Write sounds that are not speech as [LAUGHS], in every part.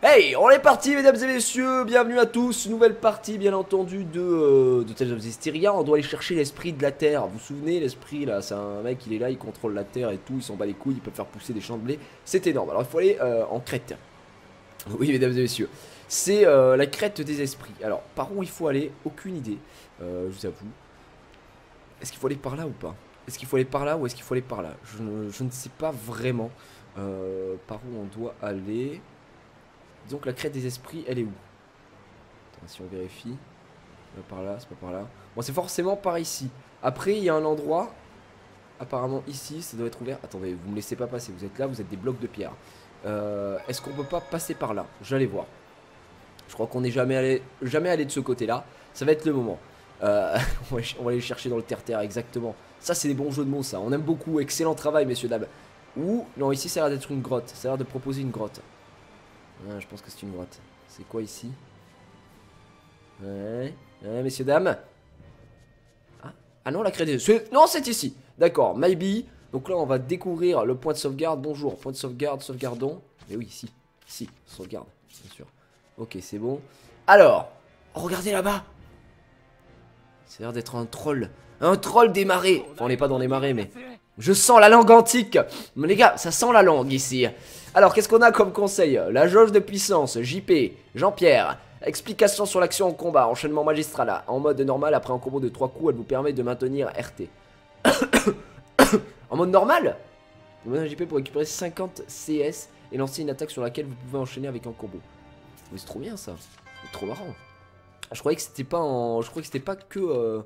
Hey, on est parti mesdames et messieurs, bienvenue à tous, nouvelle partie bien entendu de, euh, de Tales of Zestiria, on doit aller chercher l'esprit de la terre, vous vous souvenez l'esprit là, c'est un mec il est là, il contrôle la terre et tout, il s'en bat les couilles, il peut faire pousser des champs de blé, c'est énorme, alors il faut aller euh, en crête, oui mesdames et messieurs, c'est euh, la crête des esprits, alors par où il faut aller, aucune idée, je vous avoue, est-ce qu'il faut aller par là ou pas? Est-ce qu'il faut aller par là ou est-ce qu'il faut aller par là? Je ne, sais pas vraiment par où on doit aller... Donc la crête des esprits, elle est où? Attends, Si on vérifie. Pas par là, c'est pas par là. Bon, c'est forcément par ici. Après, il y a un endroit. Apparemment ici, ça doit être ouvert. Attendez, vous me laissez pas passer. Vous êtes là, vous êtes des blocs de pierre. Euh, Est-ce qu'on peut pas passer par là? J'allais voir. Je crois qu'on n'est jamais allé, de ce côté-là. Ça va être le moment. Euh, on, [LAUGHS] va, on va aller chercher dans le terre-terre, exactement. Ça, c'est des bons jeux de mots, ça. On aime beaucoup. Excellent travail, messieurs, dames. Ou, non, ici, ça a l'air d'être une grotte. Ça a l'air de proposer une grotte. Je pense que c'est une grotte. C'est quoi ici? Ouais. Ouais, messieurs, dames. Ah, ah non, la crédit. Non, c'est ici. D'accord, maybe. Donc là, on va découvrir le point de sauvegarde. Bonjour, point de sauvegarde, sauvegardons. Mais oui, ici. Ici, sauvegarde, bien sûr. Ok, c'est bon. Alors, regardez là-bas. A l'air d'être un troll. Un troll des marais. Enfin, on n'est pas dans les marais, mais... Je sens la langue antique Mais les gars, ça sent la langue ici Alors, qu'est-ce qu'on a comme conseil? La jauge de puissance, JP, Jean-Pierre Explication sur l'action en combat, enchaînement magistral En mode normal, après un combo de 3 coups, elle vous permet de maintenir RT [COUGHS] En mode normal? Le mode JP pour récupérer 50 CS et lancer une attaque sur laquelle vous pouvez enchaîner avec un combo c'est trop bien ça C'est trop marrant Je croyais que c'était pas. Je croyais que c'était pas que... Euh...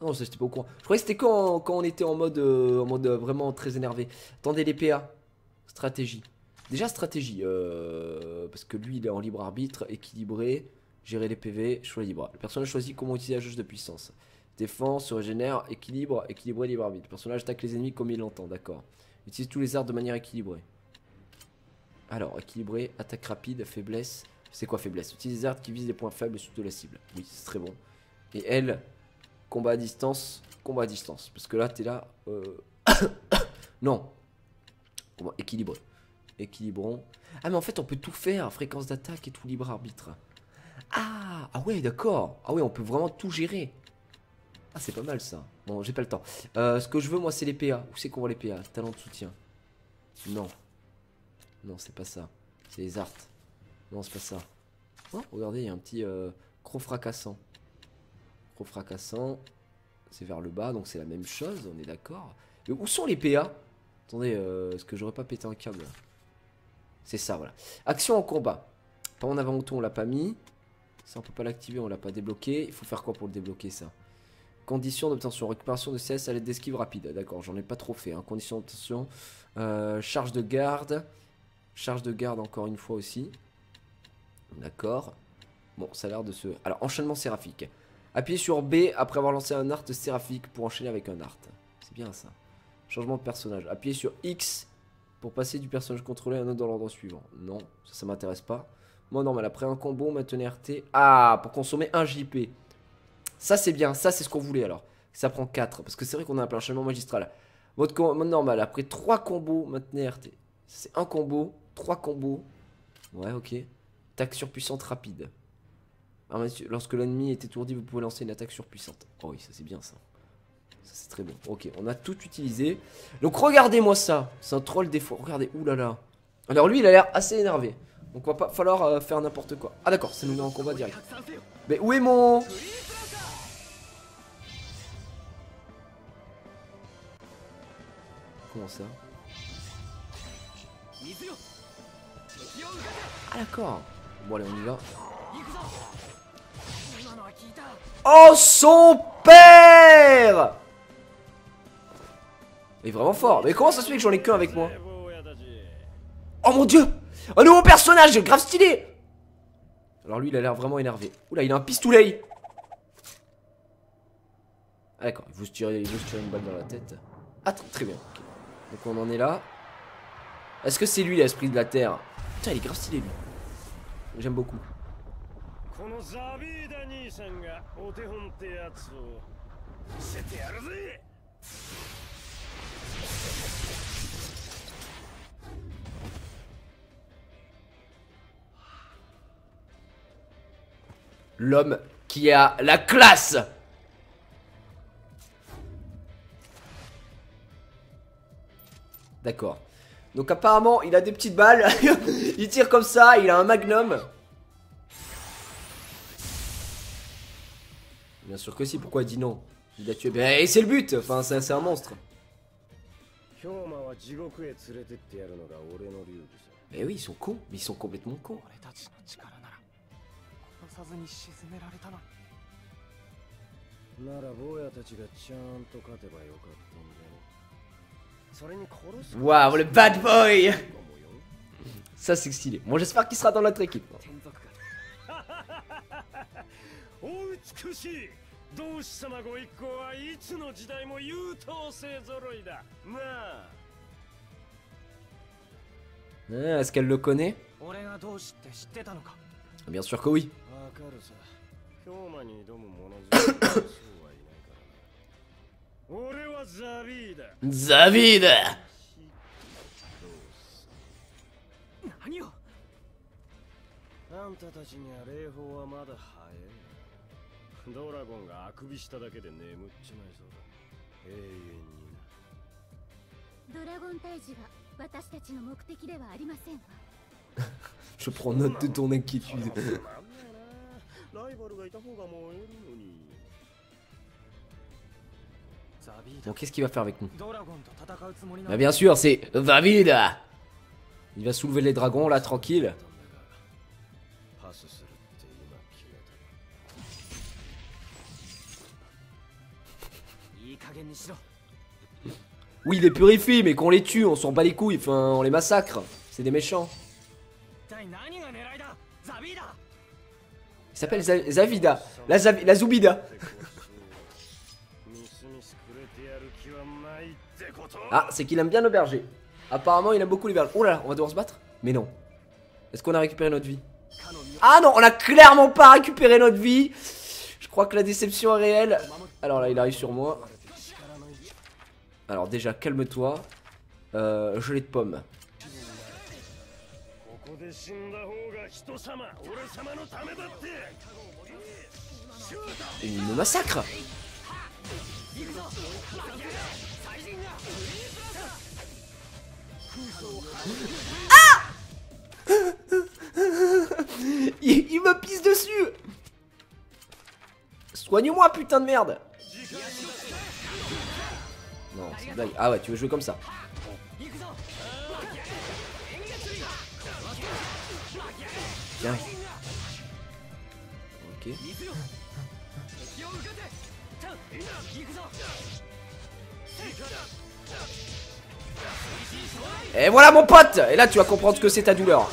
Non, ça pas au courant. Je croyais que c'était quand, quand on était en mode, euh, en mode euh, vraiment très énervé. Attendez, les PA. Stratégie. Déjà, stratégie. Euh, parce que lui, il est en libre arbitre, équilibré. Gérer les PV, choix libre. Le personnage choisit comment utiliser la jauge de puissance. Défense, se régénère, équilibre, équilibré, libre arbitre. Le personnage attaque les ennemis comme il l'entend, d'accord. Utilise tous les arts de manière équilibrée. Alors, équilibré, attaque rapide, faiblesse. C'est quoi faiblesse? Utilise les arts qui visent les points faibles sous de la cible. Oui, c'est très bon. Et elle, Combat à distance, combat à distance. Parce que là, t'es là. Euh... [COUGHS] non. Combat équilibré. Équilibrons. Ah, mais en fait, on peut tout faire. Fréquence d'attaque et tout libre arbitre. Ah, ah ouais, d'accord. Ah ouais, on peut vraiment tout gérer. Ah, c'est pas mal ça. Bon, j'ai pas le temps. Euh, ce que je veux, moi, c'est les PA. Où c'est qu'on voit les PA Talent de soutien. Non. Non, c'est pas ça. C'est les arts. Non, c'est pas ça. Oh, regardez, il y a un petit euh, croc fracassant. Croc fracassant. C'est vers le bas, donc c'est la même chose, on est d'accord. Mais où sont les PA Attendez, euh, est-ce que j'aurais pas pété un câble? C'est ça, voilà. Action en combat. Pas en avant on l'a pas mis. Ça, on peut pas l'activer, on l'a pas débloqué. Il faut faire quoi pour le débloquer, ça? Condition d'obtention, récupération de CS à l'aide d'esquive rapide. D'accord, j'en ai pas trop fait. Hein. Condition d'obtention, euh, charge de garde. Charge de garde encore une fois aussi. D'accord. Bon, ça a l'air de se... Alors, enchaînement séraphique. Appuyez sur B après avoir lancé un art séraphique pour enchaîner avec un art. C'est bien ça. Changement de personnage. Appuyez sur X pour passer du personnage contrôlé à un autre dans l'ordre suivant. Non, ça, ça m'intéresse pas. Moi, normal, après un combo, maintenez RT. Ah, pour consommer un JP. Ça, c'est bien. Ça, c'est ce qu'on voulait alors. Ça prend 4. Parce que c'est vrai qu'on a un enchaînement magistral. Mode, mode normal. Après 3 combos, maintenez RT. C'est un combo, 3 combos. Ouais, ok. Tac surpuissante rapide. Lorsque l'ennemi est étourdi, vous pouvez lancer une attaque surpuissante. Oh oui, ça c'est bien ça. Ça c'est très bon. Ok, on a tout utilisé. Donc regardez-moi ça. C'est un troll des fois. Regardez, oulala. Alors lui, il a l'air assez énervé. Donc on va pas falloir euh, faire n'importe quoi. Ah d'accord, ça nous met en combat direct. Mais où est mon... Comment ça Ah d'accord. Bon allez, on y va. Oh son père Il est vraiment fort. Mais comment ça se fait que j'en ai qu'un avec moi? Oh mon dieu Un nouveau personnage grave stylé Alors lui il a l'air vraiment énervé. Oula il a un pistolet Ah d'accord, il veut se une balle dans la tête. Ah très bien. Donc on en est là. Est-ce que c'est lui l'esprit de la terre? Putain il est grave stylé lui. J'aime beaucoup. L'homme qui a la classe D'accord. Donc apparemment, il a des petites balles. [LAUGHS] il tire comme ça, il a un magnum. Bien sûr que si, pourquoi il dit non? Il a tué... et c'est le but Enfin, c'est un monstre. 地獄へ連れてってやるのが俺の流儀さ。えウィソコミソコベトモコ俺たちの力なら殺さずに沈められたのに。なら坊やたちがちゃんと勝てばよかったんだよ。それに殺す。わあ、俺バッドボーイ Ça c'est stylé. Moi j'espère qu'il sera dans notre équipe. Hein. Ah, Est-ce qu'elle le connaît 俺がどうして知ってたのか Bien sûr que oui. わ [LAUGHS] Je prends note de ton inquiétude. Bon, qu'est-ce qu'il va faire avec nous bah, Bien sûr, c'est Vavid Il va soulever les dragons, là, tranquille. [LAUGHS] Oui, des purifie, mais qu'on les tue, on s'en bat les couilles, enfin, on les massacre. C'est des méchants. Il s'appelle Zavida. La, Zav la Zubida. ah, c'est qu'il aime bien le berger. Apparemment, il aime beaucoup les bergers. Oh là là, on va devoir se battre? Mais non. Est-ce qu'on a récupéré notre vie? Ah non, on a clairement pas récupéré notre vie. Je crois que la déception est réelle. Alors là, il arrive sur moi. Alors déjà, calme-toi. Euh, gelée de pomme. Il me massacre Ah il, il me pisse dessus Soigne-moi putain de merde ah ouais, tu veux jouer comme ça Tiens. Ok. Et voilà mon pote Et là tu vas comprendre ce que c'est ta douleur.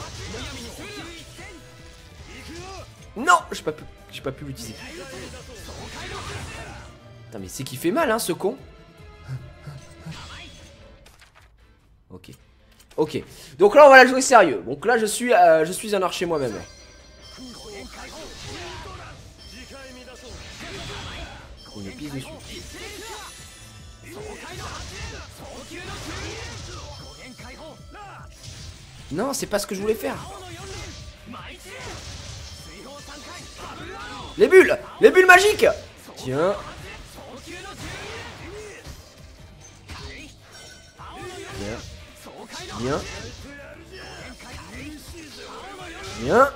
Non J'ai pas pu, pas pu l'utiliser. Putain mais c'est qui fait mal hein ce con Ok. Ok. Donc là on va la jouer sérieux. Donc là je suis, euh, je suis un archer moi-même. Non, c'est pas ce que je voulais faire. Les bulles Les bulles magiques Tiens. Tiens. Tiens.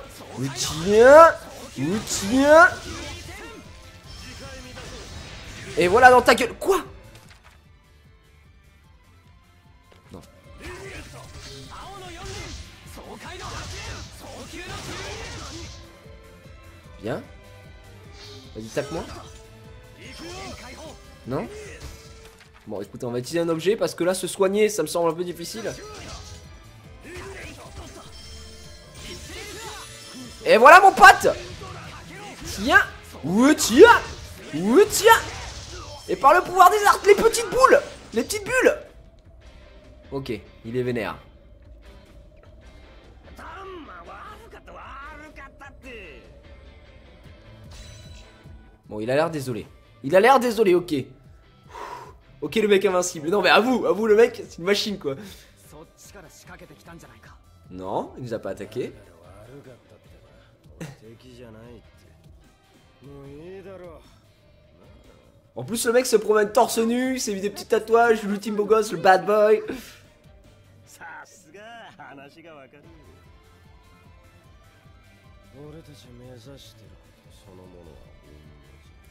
Tiens. Tiens. Et voilà dans ta gueule. Quoi? Non. Bien. Vas-y, tape-moi. Non? Bon, écoute, on va utiliser un objet parce que là, se soigner, ça me semble un peu difficile. Et voilà mon pote Tiens Ouh tiens Ouh tiens Et par le pouvoir des arts, les petites boules Les petites bulles Ok, il est vénère. Bon, il a l'air désolé. Il a l'air désolé, ok. Ok, le mec invincible. Non, mais avoue, avoue, le mec, c'est une machine, quoi. Non, il nous a pas attaqué. En plus, le mec se promène torse nu, s'est vu des petits tatouages, l'ultime beau gosse, le bad boy.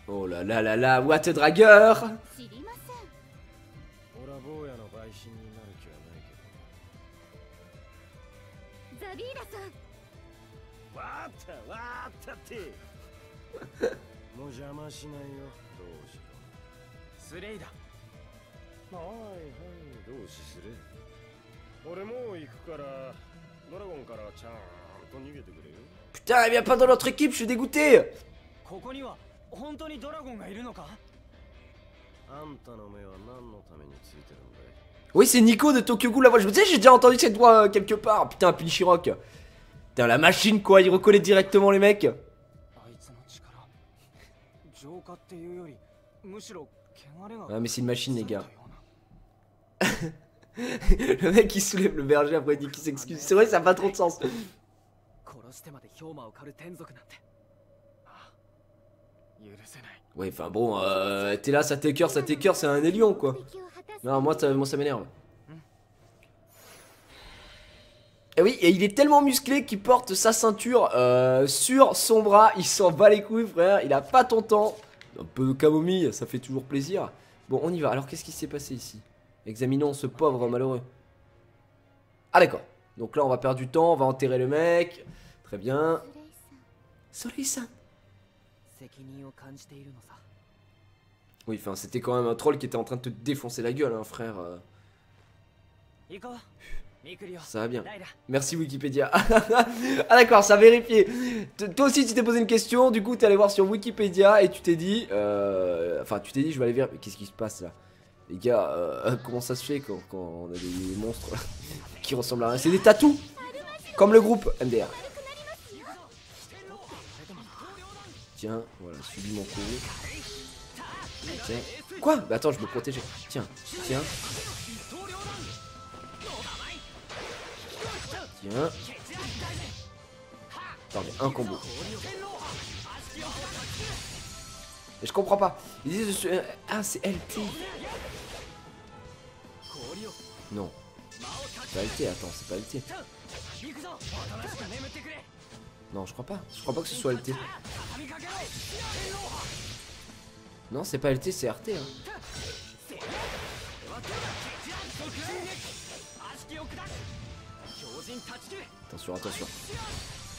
Oh là là là là, what a dragueur わったわったってもう邪魔しないよどうしスレイだろはいはいどうしすれ俺もう行くからドラゴンからちゃんと逃げてくれよ Putain, elle vient pas dans notre équipe, je suis dégoûté ここには本当にドラゴンがいるのかあんたの目は何のためについてるんだい Oui, c'est Nico de Tokyo Ghoul, la voix. Je me disais, j'ai déjà entendu cette voix euh, quelque part. Putain, Pinshirock. Putain, la machine quoi, il reconnaît directement les mecs. Ah, mais c'est une machine, les gars. [LAUGHS] le mec il soulève le berger après il dit qu'il s'excuse. C'est vrai, ça n'a pas trop de sens. Ouais, enfin bon, euh, t'es là, ça t'écœure, ça t'écœure, c'est un élion quoi. Non, moi ça, moi, ça m'énerve. Et oui, et il est tellement musclé qu'il porte sa ceinture euh, sur son bras. Il s'en bat les couilles, frère. Il a pas ton temps. Un peu de camomille, ça fait toujours plaisir. Bon, on y va. Alors, qu'est-ce qui s'est passé ici? Examinons ce pauvre malheureux. Ah, d'accord. Donc là, on va perdre du temps. On va enterrer le mec. Très bien. Sorei-san. Oui, enfin, c'était quand même un troll qui était en train de te défoncer la gueule, hein, frère. Ça va bien. Merci Wikipédia. [LAUGHS] ah d'accord, ça a vérifié. Toi aussi tu t'es posé une question, du coup t'es allé voir sur Wikipédia et tu t'es dit... Euh, enfin tu t'es dit je vais aller voir... Qu'est-ce qui se passe là? Les gars, euh, [LAUGHS] comment ça se fait quand, on a des monstres [LAUGHS] qui ressemblent à rien? C'est des tatous Comme le groupe MDR. Tiens, voilà, subis mon coup. Tiens. Quoi? Bah attends, je me protégeais. Tiens, tiens. Tiens. Un combo. Mais je comprends pas. Ah, c'est LT. Non. C'est pas LT, attends, c'est pas LT. Non, je crois pas. Je crois pas que ce soit LT. Non, c'est pas LT, c'est RT. Hein. Attention, attention.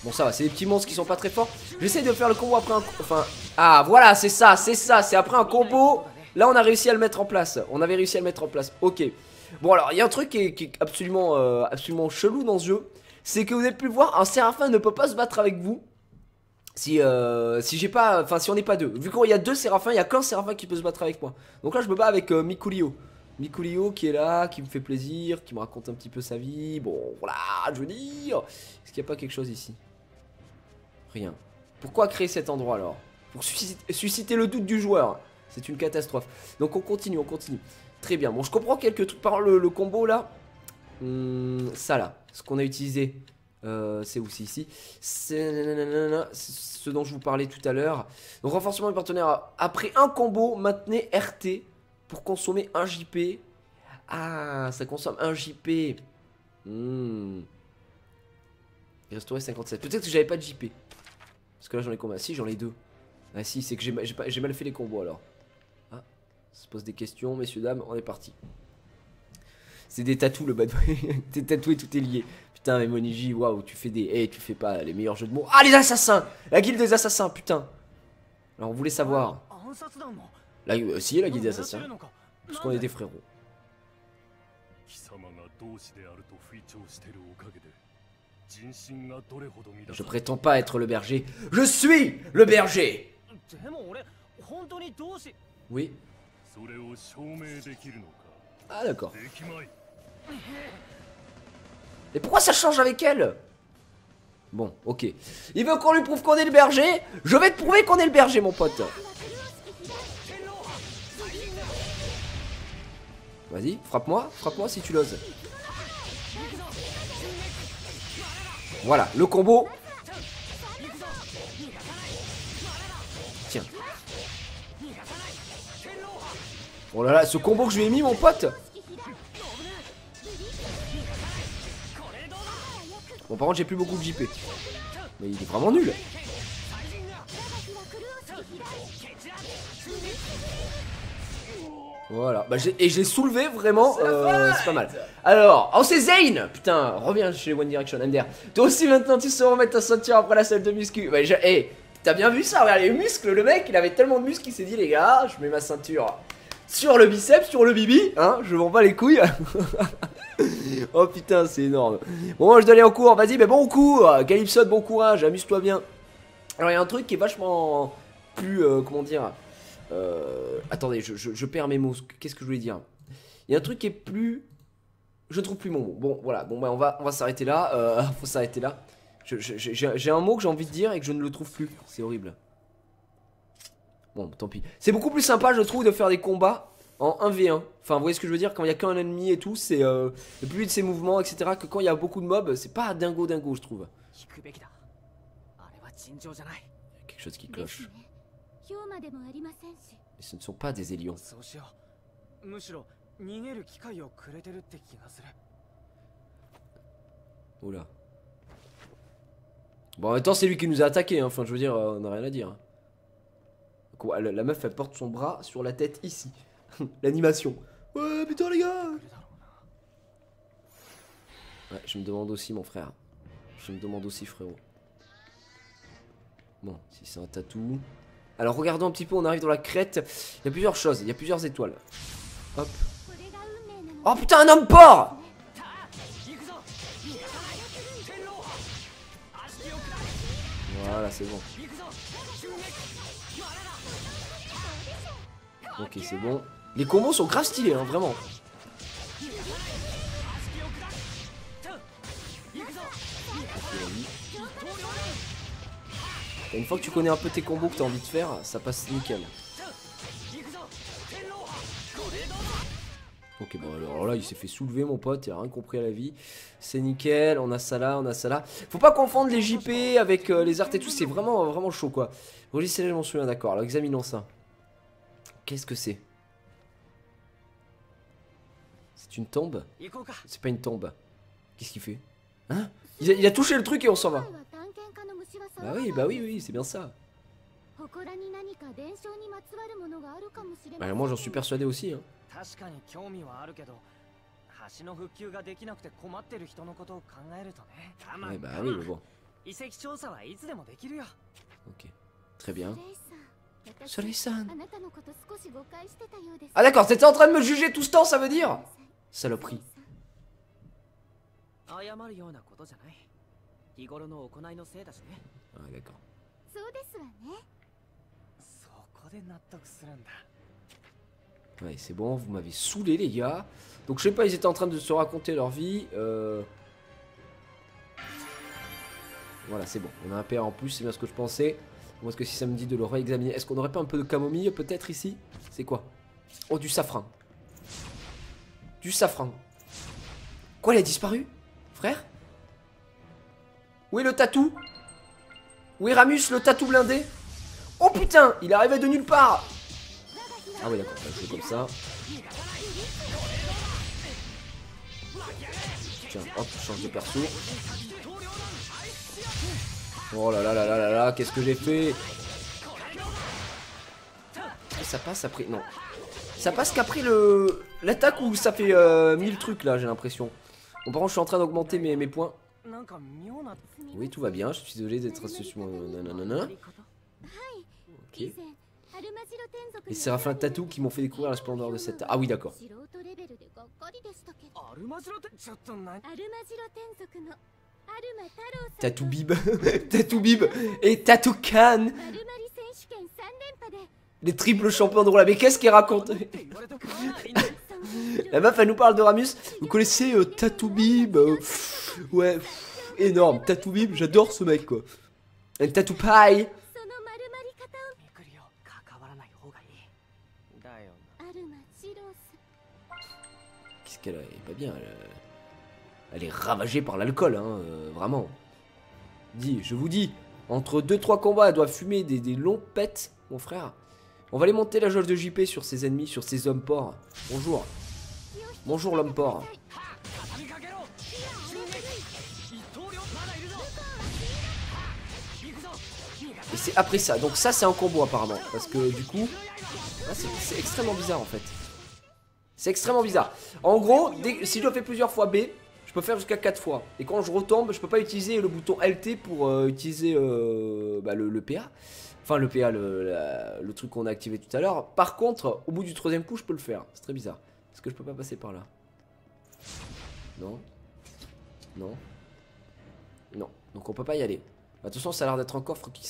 Bon, ça va, c'est des petits monstres qui sont pas très forts. J'essaie de faire le combo après un. Enfin. Ah, voilà, c'est ça, c'est ça. C'est après un combo. Là, on a réussi à le mettre en place. On avait réussi à le mettre en place. Ok. Bon, alors, il y a un truc qui est, absolument, euh, absolument chelou dans ce jeu. C'est que vous avez pu voir, un séraphin ne peut pas se battre avec vous. Si, euh, si j'ai pas. Enfin, si on n'est pas deux. Vu qu'il y a deux séraphins, il y a qu'un séraphin qui peut se battre avec moi. Donc là, je me bats avec euh, Mikulio. Mikulio qui est là, qui me fait plaisir, qui me raconte un petit peu sa vie. Bon, voilà, je veux dire. Est-ce qu'il n'y a pas quelque chose ici? Rien. Pourquoi créer cet endroit alors? Pour susciter, le doute du joueur. C'est une catastrophe. Donc on continue, on continue. Très bien. Bon, je comprends quelques trucs par le, combo là. Hum, ça là, ce qu'on a utilisé. Euh, c'est C'est ici. C'est ce dont je vous parlais tout à l'heure. Donc renforcement du partenaire. Après un combo, maintenez RT pour consommer 1 JP. Ah, ça consomme 1 JP. Hmm. Restaurer 57. Peut-être que j'avais pas de JP. Parce que là j'en ai combien? Si j'en ai deux. Ah si, c'est que j'ai mal fait les combos alors. Ah, ça se pose des questions, messieurs, dames, on est parti. C'est des tatous le bad boy. [LAUGHS] T'es tatoué, tout est lié. Putain, mais Moniji, waouh, tu fais des. Eh, tu fais pas les meilleurs jeux de mots. Ah, les assassins La guilde des assassins, putain Alors, on voulait savoir. Là, si, la guide assassin. Parce qu'on est des frérots. Je prétends pas être le berger. Je suis le berger Oui. Ah d'accord. Et pourquoi ça change avec elle? Bon, ok. Il veut qu'on lui prouve qu'on est le berger? Je vais te prouver qu'on est le berger, mon pote Vas-y, frappe-moi, frappe-moi si tu l'oses. Voilà, le combo. Tiens. Oh là là, ce combo que je lui ai mis, mon pote Bon, par contre, j'ai plus beaucoup de JP. Mais il est vraiment nul. Voilà, bah, j'ai- et je l'ai soulevé vraiment, euh, c'est pas mal. Alors, oh c'est Zane Putain, reviens chez One Direction, MDR. Toi aussi maintenant tu sauras remettre ta ceinture après la salle de muscu. Bah, j'ai- hey, t'as bien vu ça Regarde les muscles, le mec il avait tellement de muscles qu'il s'est dit les gars, je mets ma ceinture sur le biceps, sur le bibi, hein, je m'en bats les couilles. [LAUGHS] oh putain, c'est énorme. Bon, moi je dois aller en cours, vas-y, mais bon cours Calypso, bon courage, amuse-toi bien. Alors il y a un truc qui est vachement plus, euh, comment dire... Euh, attendez, je, perds mes mots. Qu'est-ce que je voulais dire? Il y a un truc qui est plus. Je ne trouve plus mon mot. Bon, voilà. Bon, bah, on va, on va s'arrêter là. Euh, [LAUGHS] faut s'arrêter là. J'ai un mot que j'ai envie de dire et que je ne le trouve plus. C'est horrible. Bon, tant pis. C'est beaucoup plus sympa, je trouve, de faire des combats en 1v1. Enfin, vous voyez ce que je veux dire? Quand il n'y a qu'un ennemi et tout, c'est euh, le plus vite ses mouvements, etc. Que quand il y a beaucoup de mobs, c'est pas dingo dingo, je trouve. Il y a quelque chose qui cloche. Et ce ne sont pas des élions. Oula. Bon, en même temps, c'est lui qui nous a attaqué. Hein. Enfin, je veux dire, on n'a rien à dire. Hein. La, la, meuf, elle porte son bras sur la tête ici. [LAUGHS] L'animation. Ouais, putain, les gars Ouais, je me demande aussi, mon frère. Je me demande aussi, frérot. Bon, si c'est un tatou. Alors regardons un petit peu, on arrive dans la crête. Il y a plusieurs choses, il y a plusieurs étoiles. Hop. Oh putain, un homme porc Voilà, c'est bon. Ok, c'est bon. Les combos sont grave stylés, hein, vraiment. Une fois que tu connais un peu tes combos que tu as envie de faire, ça passe nickel. Ok, bon alors là, il s'est fait soulever mon pote, il a rien compris à la vie. C'est nickel, on a ça là, on a ça là. Faut pas confondre les JP avec euh, les arts et tout, c'est vraiment vraiment chaud quoi. Roger là, je m'en souviens, d'accord. Alors examinons ça. Qu'est-ce que c'est? C'est une tombe? C'est pas une tombe. Qu'est-ce qu'il fait? Hein? Il a touché le truc et on s'en va. Bah oui, bah oui, oui, c'est bien ça. Bah moi j'en suis persuadé aussi. Hein. Ouais, bah oui, mais bon. Ok, très bien. Ah d'accord, t'étais en train de me juger tout ce temps, ça veut dire? Saloperie. 謝るようなことじゃない日頃の行いのせいだしね Ah d'accord. そうですわねそこで納得するんだ Ouais, c'est bon, vous m'avez saoulé les gars. Donc je sais pas, ils étaient en train de se raconter leur vie. Euh... Voilà, c'est bon. On a un père en plus, c'est bien ce que je pensais. Moi, est-ce que si ça me dit de le réexaminer, est-ce qu'on aurait pas un peu de camomille peut-être ici C'est quoi Oh, du safran. Du safran. Quoi, il a disparu Frère Où est le tatou Où Ramus, le tatou blindé Oh putain, il est arrivé de nulle part Ah oui, d'accord, jouer comme ça. Tiens, hop, je change de perso. Oh là là là là là là, qu'est-ce que j'ai fait? Ça passe après... Non. Ça passe qu'après le... L'attaque où ça fait euh, 1000 trucs là, j'ai l'impression. Bon, par contre, je suis en train d'augmenter mes points. Oui, tout va bien, je suis désolé d'être astucieux. Nanana. Ok. Les séraphins Tatou qui m'ont fait découvrir la splendeur de cette... Ah oui, d'accord. Tatou Bib. [LAUGHS] Tatou Bib. Et Tatou Khan. Les triples champions de roulade. Mais qu'est-ce qu'il raconte? [LAUGHS] La meuf, elle nous parle de Ramus. Vous connaissez euh, Tatoubib euh, Ouais, énorme. Tatoubib, j'adore ce mec, quoi. Un Tatoupai Qu'est-ce qu'elle a Elle est pas bien, elle, euh, est ravagée par l'alcool, hein, euh, vraiment. Dis, je vous dis, entre 2-3 combats, elle doit fumer des, des longs pets, mon frère. On va aller monter la jauge de JP sur ses ennemis, sur ses hommes porcs. Bonjour. Bonjour l'homme porc. Et c'est après ça. Donc ça c'est un combo apparemment. Parce que du coup... Ah, c'est extrêmement bizarre en fait. C'est extrêmement bizarre. En gros, si je le fais plusieurs fois B, je peux faire jusqu'à 4 fois. Et quand je retombe, je peux pas utiliser le bouton LT pour euh, utiliser euh, bah, le, PA. Enfin le PA, le, truc qu'on a activé tout à l'heure. Par contre, au bout du troisième coup, je peux le faire. C'est très bizarre. Est-ce que je peux pas passer par là? Non. Non. Non. Donc on peut pas y aller. Attention, ça a l'air d'être un coffre qui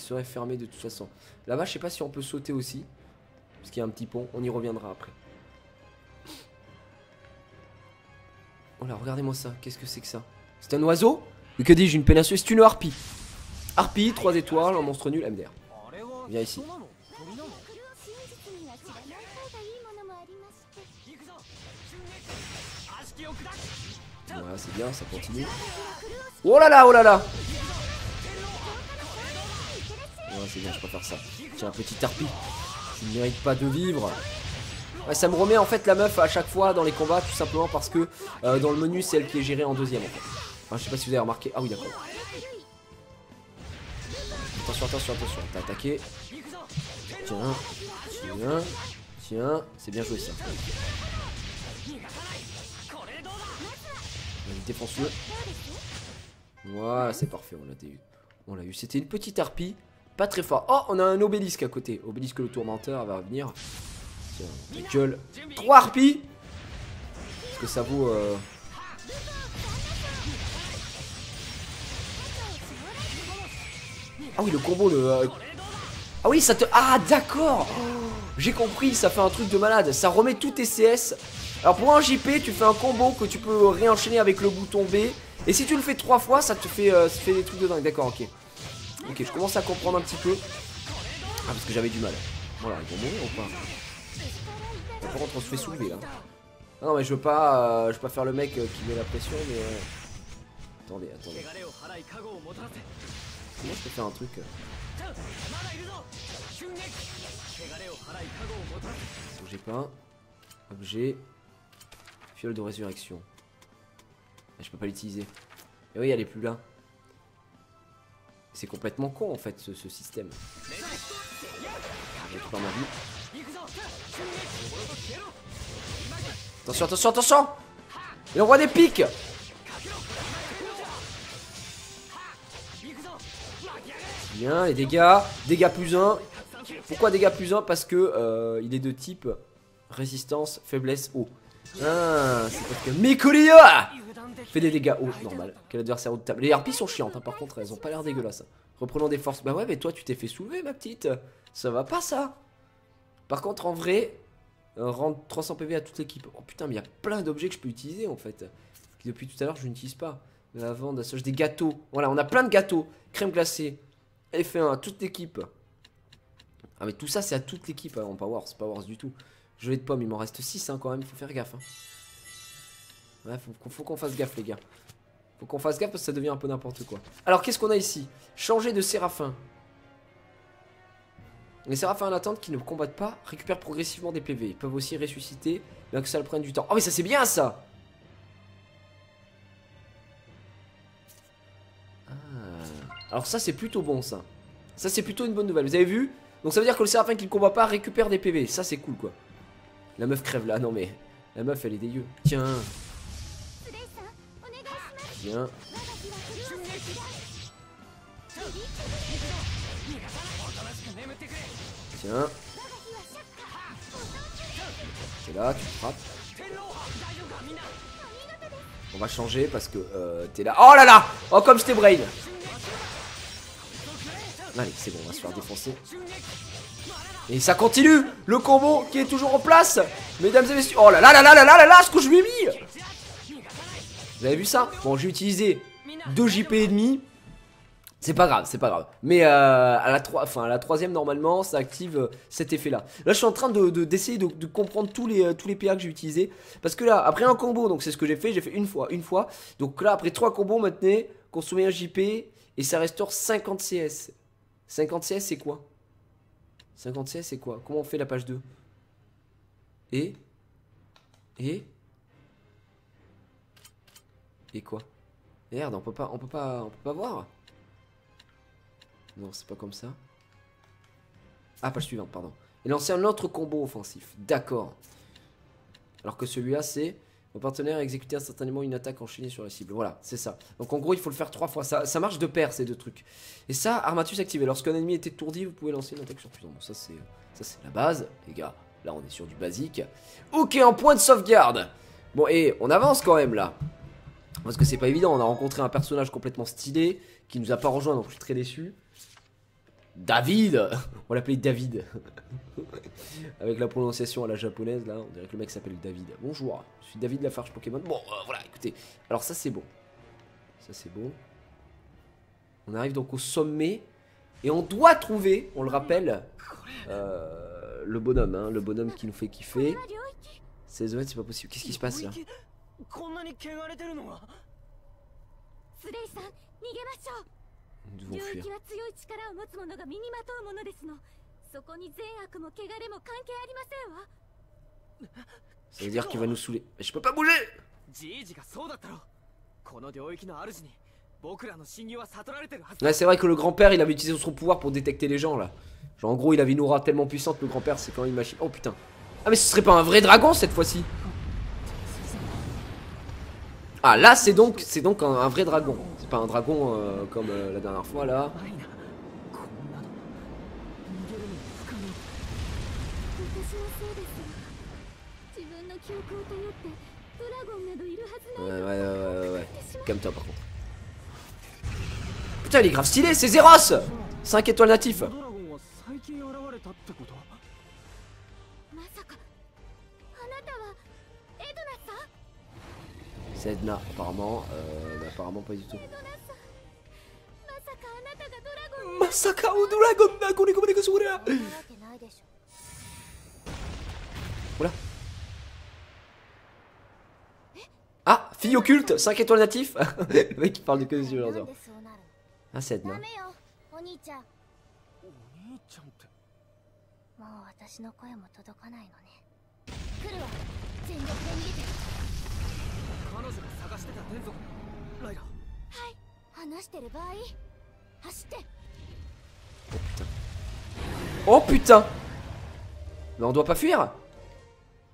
serait fermé de toute façon. Là-bas, je sais pas si on peut sauter aussi. Parce qu'il y a un petit pont. On y reviendra après. Oh là, regardez-moi ça. Qu'est-ce que c'est que ça? C'est un oiseau? Mais que dis-je Une péninsule? C'est une harpie. Harpie, 3 étoiles, un monstre nul, MDR. Viens ici. Voilà, c'est bien, ça continue. Oh là là, oh là là Ouais, c'est bien, je préfère ça. Tiens, un petit harpie. Tu ne mérites pas de vivre. Ouais, ça me remet en fait la meuf à chaque fois dans les combats, tout simplement parce que euh, dans le menu, c'est elle qui est gérée en deuxième. En fait. enfin, je sais pas si vous avez remarqué. Ah oui, d'accord. Attention, attention, attention. T'as attaqué. Tiens. Tiens. Tiens. C'est bien joué ça. Défense-le. Voilà, c'est parfait. On l'a eu. On l'a eu. C'était une petite harpie. Pas très fort. Oh, on a un obélisque à côté. Obélisque le tourmenteur va venir. Tiens, ta gueule. trois harpies. Est-ce que ça vaut. Euh... Ah oui, le combo, le... euh, Ah oui, ça te... Ah, d'accord J'ai compris, ça fait un truc de malade. Ça remet tout tes CS. Alors pour un JP, tu fais un combo que tu peux réenchaîner avec le bouton B. Et si tu le fais trois fois, ça te fait, euh, fait des trucs de dingue. D'accord, ok. Ok, je commence à comprendre un petit peu. Ah, parce que j'avais du mal. Voilà, ils vont mourir ou pas? Par contre, on se fait soulever là. Ah non, mais je veux pas, euh, je veux pas faire le mec euh, qui met la pression, mais... Attendez, attendez. Comment je peux faire un truc euh. Bougez pas. Objet. Fiole de résurrection. Ah, je peux pas l'utiliser. Et oui, elle est plus là. C'est complètement con en fait ce, système. Attention, attention, attention Le roi des piques Bien, les dégâts. Dégâts plus 1. Pourquoi dégâts plus 1 Parce que euh, il est de type résistance, faiblesse, eau. Ah, c'est parce que. Fait des dégâts haut, normal. Quel adversaire haut de table. Les harpies sont chiantes, hein, par contre, elles ont pas l'air dégueulasses. Reprenons des forces. Bah ouais, mais toi, tu t'es fait soulever, ma petite. Ça va pas, ça. Par contre, en vrai, euh, rendre 300 PV à toute l'équipe. Oh putain, mais il y a plein d'objets que je peux utiliser, en fait. Depuis tout à l'heure, je n'utilise pas. La vente, des gâteaux. Voilà, on a plein de gâteaux. Crème glacée, F1 à toute l'équipe. Ah, mais tout ça, c'est à toute l'équipe. Hein, en Power, c'est pas Wars du tout. Gelée de pommes, il m'en reste 6 hein, quand même. Faut faire gaffe. Hein. Ouais, faut, qu'on- faut qu'on fasse gaffe, les gars. Faut qu'on fasse gaffe parce que ça devient un peu n'importe quoi. Alors, qu'est-ce qu'on a ici? Changer de séraphin. Les séraphins en attente qui ne combattent pas récupèrent progressivement des PV. Ils peuvent aussi ressusciter, bien que ça le prenne du temps. Oh, mais ça, c'est bien ça Alors ça c'est plutôt bon ça. Ça c'est plutôt une bonne nouvelle. Vous avez vu? Donc ça veut dire que le séraphin qui ne combat pas récupère des PV. Ça c'est cool quoi. La meuf crève là. Non mais la meuf elle est dégueu. Tiens. Tiens. Tiens. C'est là, tu frappes. On va changer parce que euh, t'es là. Oh là là Oh comme j'étais brain Allez, c'est bon, on va se faire défoncer. Et ça continue Le combo qui est toujours en place Mesdames et messieurs Oh là là là là là là là là Ce que je lui ai mis Vous avez vu ça? Bon, j'ai utilisé 2 JP et demi. C'est pas grave, c'est pas grave. Mais euh, à, la troi- enfin, à la troisième, normalement, ça active euh, cet effet-là. Là, je suis en train de- de- d'essayer de, comprendre tous les, euh, PA que j'ai utilisés. Parce que là, après un combo, donc c'est ce que j'ai fait, j'ai fait une fois, une fois. Donc là, après trois combos, maintenant, consommez un JP et ça restaure 50 CS. 50 CS, c'est quoi? 56 c'est quoi? Comment on fait la page 2 Et? Et? Et quoi? Merde, on peut pas on peut pas on peut pas voir? Non, c'est pas comme ça. Ah, page suivante, pardon. Et lancer un autre combo offensif. D'accord. Alors que celui-là, c'est vos partenaires exécuter instantanément une attaque enchaînée sur la cible. Voilà, c'est ça. Donc en gros, il faut le faire trois fois. Ça, ça marche de pair, ces deux trucs. Et ça, Armatus activé. Lorsqu'un ennemi est étourdi, vous pouvez lancer une attaque sur puissant. Bon, ça, c'est ça c'est la base, les gars. Là, on est sur du basique. Ok, en point de sauvegarde. Bon, et on avance quand même, là. Parce que c'est pas évident. On a rencontré un personnage complètement stylé qui nous a pas rejoint, donc je suis très déçu. David On l'appelait David. Avec la prononciation à la japonaise, là, on dirait que le mec s'appelle David. Bonjour, je suis David Lafarge Pokémon. Bon, euh, voilà, écoutez. Alors ça, c'est bon. Ça, c'est bon. On arrive donc au sommet. Et on doit trouver, on le rappelle, euh, le bonhomme, hein, le bonhomme qui nous fait kiffer. 16 mètres, c'est pas possible. Qu'est-ce qui se passe là こんなに汚れてるのがスレイさん逃げましょう Nous devons 領 fuir. 域は強い力を持つ者が身にまとうものですのそこに善悪も汚れも関係ありませんわ Ça veut dire qu'il va nous saouler. Mais je peux pas bouger じいじがそうだったろこの領域の主に僕らの侵入は悟られてるはず Ouais, c'est vrai que le grand-père, il avait utilisé son pouvoir pour détecter les gens là. Genre en gros, il avait une aura tellement puissante, le grand-père, c'est quand même une machine. Oh putain. Ah, mais ce serait pas un vrai dragon cette fois-ci Ah, là, c'est donc, c'est donc un, un vrai dragon. C'est pas un dragon euh, comme euh, la dernière fois là. Ouais, ouais, ouais, ouais. ouais. Calme-toi par contre. Putain, il est grave stylé, c'est Zeros 5 étoiles natif C'est Edna, apparemment. Euh, apparemment pas du tout. エドナさんまさかあなたがドラゴン Masaka o dragon da kore kore kore なわけないでしょ Ah, fille occulte, 5 étoiles natifs [LAUGHS] Le mec qui parle de que des yeux なん leurs でそうなる Ah, c'est の Edna. ダメよお兄ちゃんお兄ちゃんってもう私の声も届かないのね来るわ全力で逃げて彼女が探してた天族 ライラはい話してる場合走って Oh putain Mais on doit pas fuir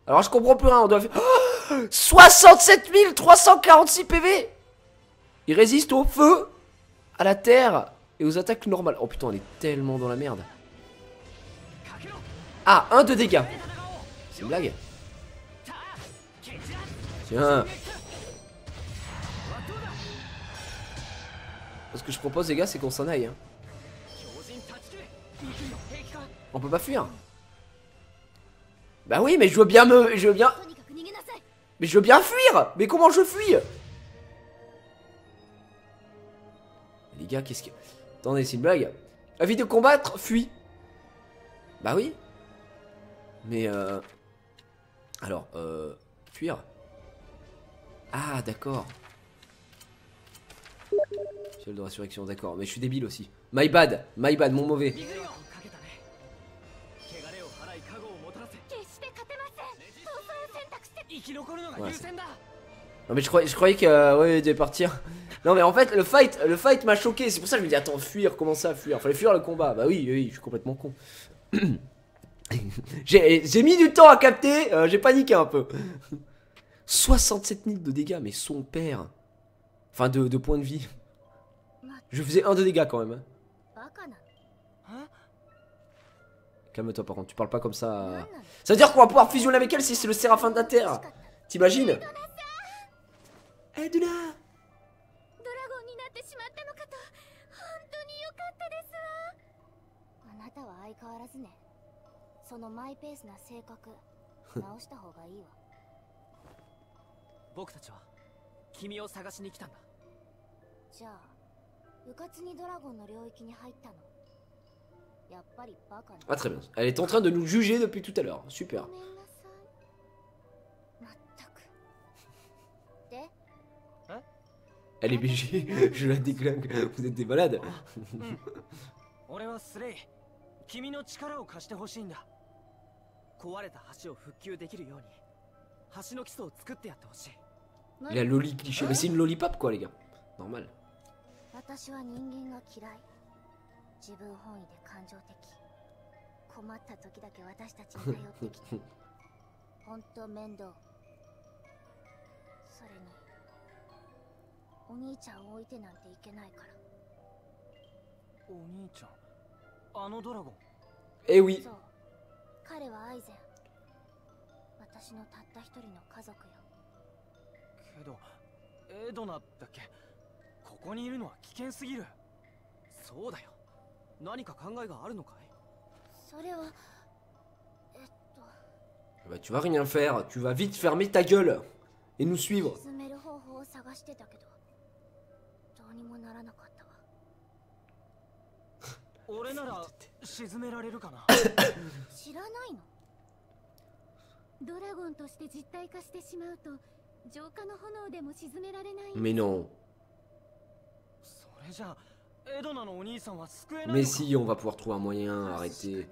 Alors je comprends plus rien, on doit fuir. Oh 67 346 PV Il résiste au feu, à la terre et aux attaques normales. Oh putain, on est tellement dans la merde. かけろ Ah, 1 de dégâts 戦おう C'est une blague さあ蹴散ら Tiens Ce que je propose, les gars, c'est qu'on s'en aille. Hein. On peut pas fuir. Bah oui, mais je veux bien me... Je veux bien... Mais je veux bien fuir Mais comment je fuis? Les gars, qu'est-ce que... Attendez, c'est une blague. Avis de combattre, fuis. Bah oui. Mais euh... Alors, euh... Fuir. Ah, d'accord. Seul de résurrection, d'accord. Mais je suis débile aussi. My bad, my bad, mon mauvais. Non mais je croyais, je croyais que euh, ouais, il devait partir. Non mais en fait le fight, le fight m'a choqué. C'est pour ça que je me dis attends fuir, comment ça fuir? Fallait fuir le combat. Bah oui, oui, je suis complètement con. [COUGHS] j'ai mis du temps à capter. Euh, j'ai paniqué un peu. [LAUGHS] 67 000 de dégâts, mais son père. Enfin de, de points de vie. Je faisais un de dégâts quand même. Hein. Calme-toi par contre, tu parles pas comme ça. Ça veut dire qu'on va pouvoir fusionner avec elle si c'est le séraphin de la terre. T'imagines? Eh うかつにドラゴンの領域に入ったのやっぱりバカね Ah très bien. Elle est en train de nous juger depuis tout à l'heure. Super. ごめんなさいまったくで Elle est BG, [LAUGHS] je la déglingue. Vous êtes des malades. 俺はスレイ 君の力を貸してほしいんだ壊れた橋を復旧できるように橋の基礎を作ってやってほしい Il a loli cliché. Mais c'est une lollipop quoi, les gars. Normal. 私は人間が嫌い。自分本位で感情的。困った時だけ私たちに頼ってきて。[LAUGHS] 本当面倒。それにお兄ちゃんを置いてなんていけないから。お兄ちゃん？あのドラゴン？Eh oui. そう。彼はアイゼン。私のたった一人の家族よ。けどエドナだっけ？ここにいるのは危険すぎる。そうだよ。何か考えがあるのかい？それはえっと。Bah, tu vas rien faire. Tu vas vite fermer ta gueule et nous suivre. 進める方法を探してたけどどうにもならなかったわ。[LAUGHS] 俺なら沈められるかな？[COUGHS] 知らないの？ドラゴンとして実体化してしまうと浄化の炎でも沈められないんです。Mais non. Mais si, on va pouvoir trouver un moyen, arrêtez.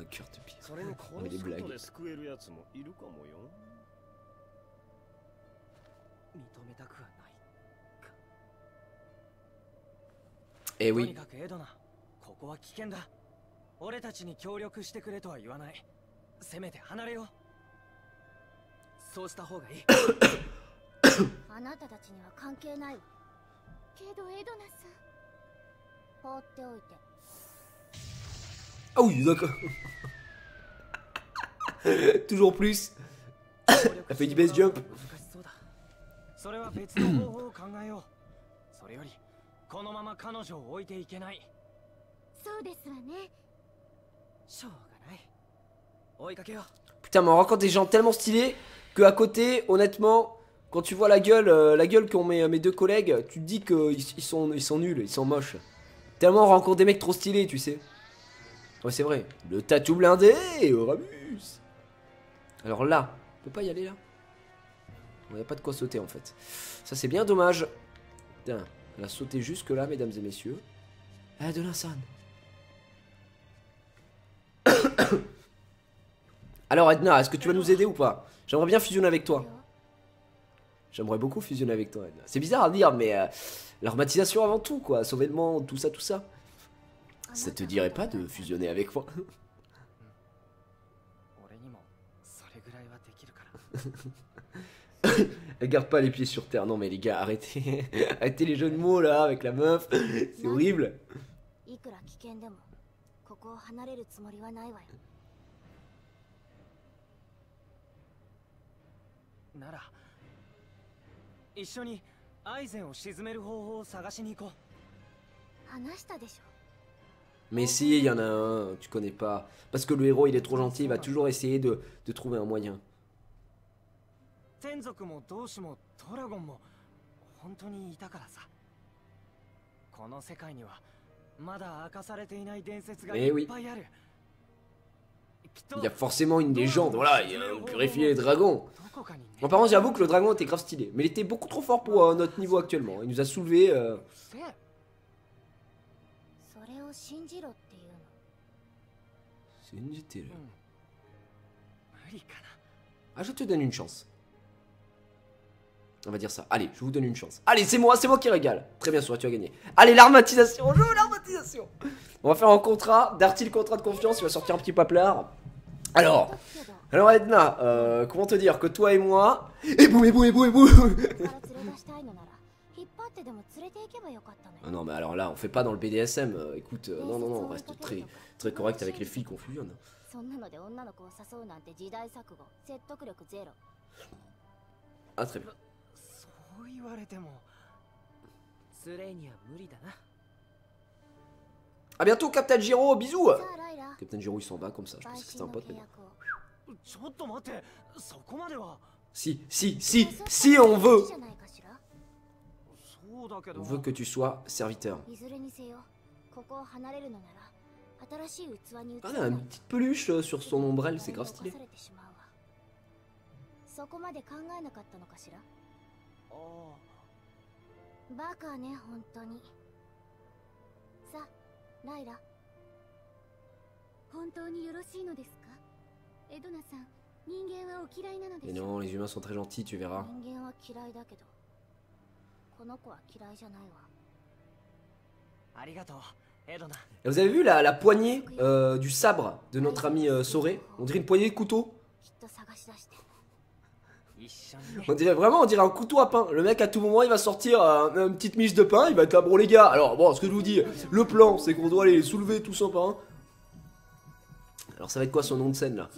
Un cœur de pierre. Mais les blagues. 認めたくは。ここは危険だ。俺たちに協力してくれとは言わない。せめて離れよう。そうした方がいい。[COUGHS] あなたたちには関係ないわ。けどエドナさん放っておいて。Ah oui, d'accord. Toujours plus. 協力 fait du base jump そうだ。それは別の方法を考えよう。[COUGHS] それよりこのまま彼女を置いていけない。そうですわね。しょうがない。追いかけよう。Putain, mais on rencontre des gens tellement stylés que à côté, honnêtement, quand tu vois la gueule, euh, la gueule qu'ont mes, mes deux collègues, tu te dis qu'ils ils sont, nuls, ils sont moches. Tellement on rencontre des mecs trop stylés, tu sais. Ouais, c'est vrai. Le tatou blindé, Oramus. Alors là, on peut pas y aller là Il n'y a pas de quoi sauter en fait. Ça, c'est bien dommage. Putain, elle a sauté jusque là, mesdames et messieurs. Ah, de l'insan. [COUGHS] Alors Edna, est-ce que tu vas nous aider ou pas? J'aimerais bien fusionner avec toi. J'aimerais beaucoup fusionner avec toi, C'est bizarre à dire, mais euh, avant tout, quoi. Sauvènement, tout ça, tout ça. Ah, ça te dirait pas de fusionner avec moi hmm. [LAUGHS] Elle Garde pas les pieds sur terre. Non, mais les gars, arrêtez. [LAUGHS] arrêtez les jeux de mots, là, avec la meuf. C'est horrible. [LAUGHS] なら一緒にアイゼンを沈める方法を探しに行こ話したでしょ Mais si, il y en a un, tu connais pas. Parce que le héros, il est trop gentil, il va toujours essayer de, de trouver un moyen. う天族も同志もドラゴンも本当にいたからさこの世界にはまだ明かされていない伝説がい Eh oui. っぱいある、きっと Il y a forcément une légende, voilà, il a purifié les dragons. En parents, j'avoue que le dragon était grave stylé, mais il était beaucoup trop fort pour euh, notre niveau actuellement. Il nous a soulevé. Euh, hmm. Ah, je te donne une chance. On va dire ça. Allez, je vous donne une chance. Allez, c'est moi, c'est moi qui régale. Très bien, soit tu as gagné. Allez, l'armatisation. On joue l'armatisation. On va faire un contrat. Darty, le contrat de confiance. Il va sortir un petit paplard. Alors, alors Edna, euh, comment te dire que toi et moi... Eh et boum, et eh boum, et eh boum, et boum [LAUGHS] non mais alors là on fait pas dans le BDSM, euh, écoute, euh, non non non on reste très très correct avec les filles qu'on fusionne. Ah très bien. Ah, a bientôt, Captain Giro, bisous Captain Giro, il s'en va comme ça, je pense que c'est un pote. Si, si, si, si on veut On veut que tu sois serviteur. Ah, là, une petite peluche euh, sur son ombrelle, c'est grave stylé. Ah ライラ本当によろしいのですかエドナさん人間はお嫌いなの Mais でしょ non, les humains sont très gentils, tu verras. 人間は嫌いだけどこの子は嫌いじゃないわありがとうエドナ Et vous avez vu la, la poignée euh, du sabre de notre ami euh, Soré On dirait une poignée de couteau. On dirait vraiment, on dirait un couteau à pain. Le mec, à tout moment, il va sortir une petite miche de pain, il va être là, bon les gars. Alors, bon, ce que je vous dis, le plan, c'est qu'on doit aller soulever tout son pain. Alors, ça va être quoi son nom de scène, là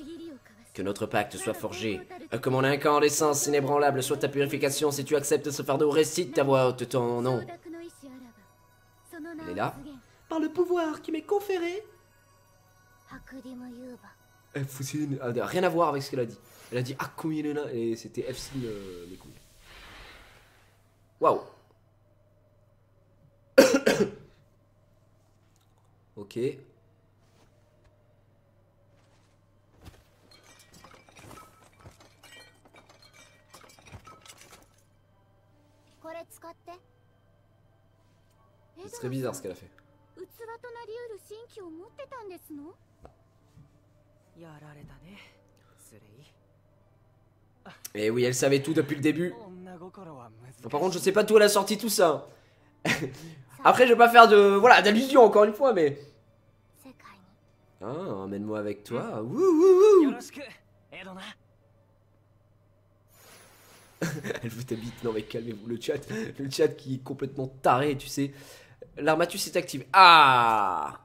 Que notre pacte soit forgé. Euh, que mon incandescence inébranlable soit ta purification. Si tu acceptes ce fardeau, récite ta voix haute ton nom. Il est là Par le pouvoir qui m'est conféré. F-Poutine. Rien à voir avec ce qu'elle a dit. Elle a dit Akouyelena et c'était FC euh, les couilles. Waouh! [COUGHS] ok. C'est très bizarre ce qu'elle a fait. Et eh oui, elle savait tout depuis le début. Bon, par contre, je sais pas d'où elle a sorti tout ça. [LAUGHS] Après, je vais pas faire de voilà d'allusion encore une fois, mais. Ah, emmène-moi avec toi. Hmm. [LAUGHS] Elle vous ta bite. Non, mais calmez-vous. Le chat, le chat qui est complètement taré, tu sais. L'armatus est active. Ah